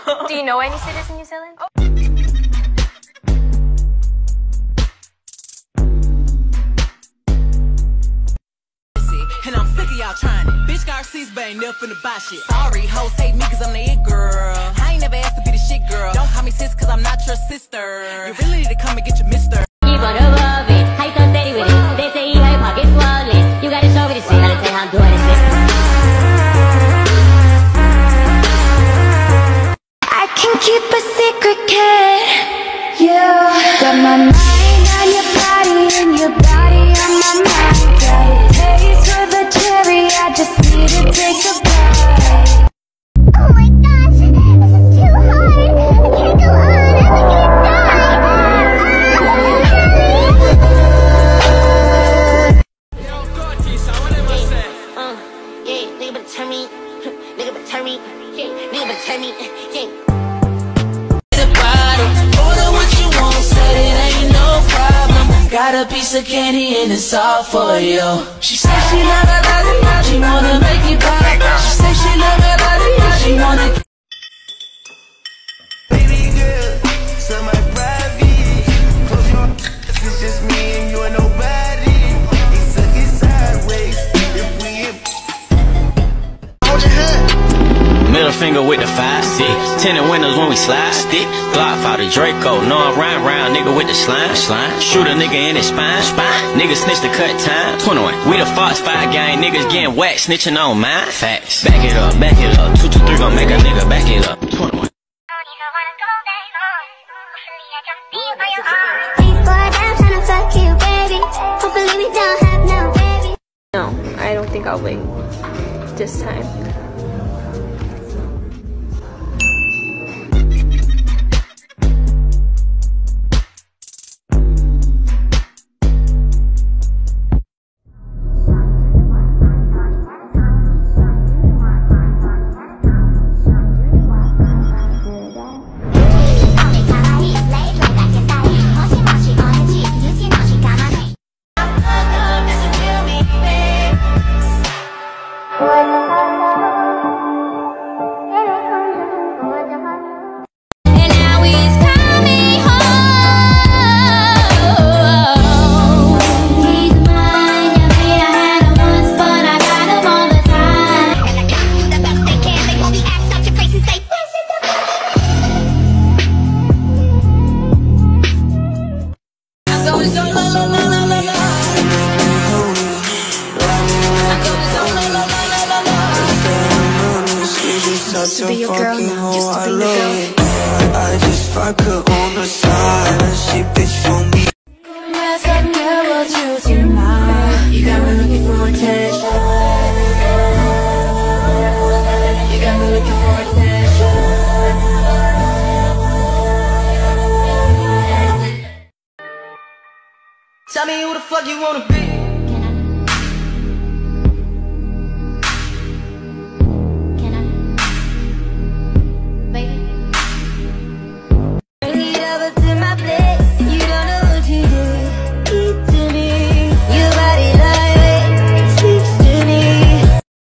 know any cities in New Zealand? Oh. And I'm sick of y'all trying it. Bitch Garcia's but ain't never finna buy shit. Sorry, hoes hate me cause I'm the it girl. I ain't never asked to be the shit girl. Don't call me sis cause I'm not your sister. You really need to come and get your mister. Nigga better tell me. nigga better tell me. Nigga better tell me. Yeah. The bottle, order what you want, said it ain't no problem. Got a piece of candy and it's all for you. She said she love it, she wanna make it pop. She said she love it, Middle finger with the five stick. Tinted windows when we slide stick. Glock out the Draco. No, I'm round round nigga with the slime. Slime. Shoot a nigga in his spine. Spine. Nigga snitch the cut time. 21. We the Fox 5 gang. Niggas getting whacked. Snitching on mine. Facts. Back it up. Back it up. 223 gon' make a nigga back it up. 21. People are down trying to fuck you, baby. Hopefully we don't have no baby. No, I don't think I'll win this time. To be your girl now, used to be the girl. I just fuck her on the side and she bitch for me. You got me looking for attention. You got me looking for attention. Tell me who the fuck you wanna be.